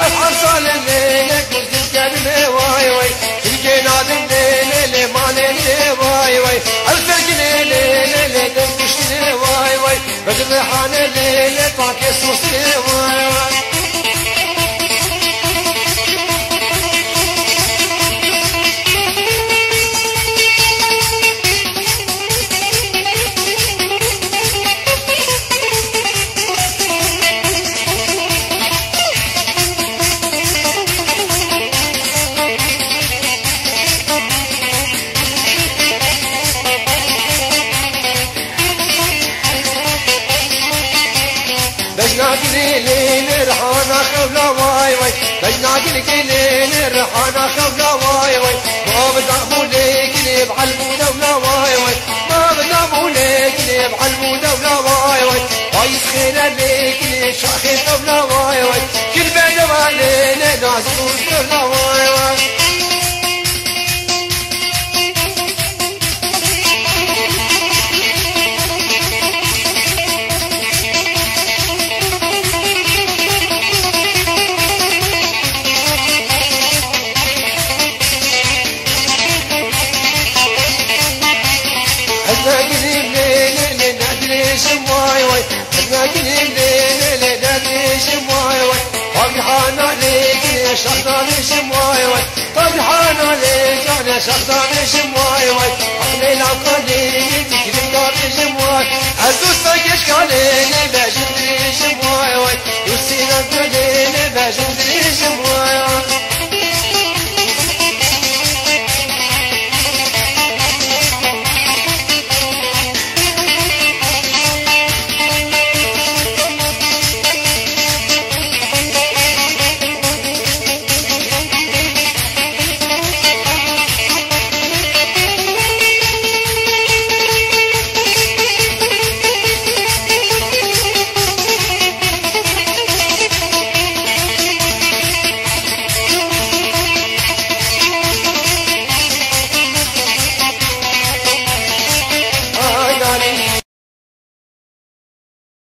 أفحر صالح ليلك قلت الكلمة واي واي الجينا دمني لي مالي واي واي الفرق لي لي لي لي دمشتني واي واي بدر حاني لي لي طاكي صوصني واي واي بجناقلي لين رحانا خبلا واي واي بجناقلي لين رحانا خبلا واي واي ما بدعمو ليك لي بعلمونا ولا واي واي ما بدعمو ليك لي بعلمونا ولا واي واي ليك واي نازل ولا واي واي شخصان شمواي وي فرحان عليك أنا شخصان شمواي وي عقلي العقلي تجري دار شمواي عزوز فاكش كالي